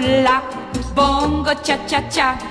la, bongo cha cha cha.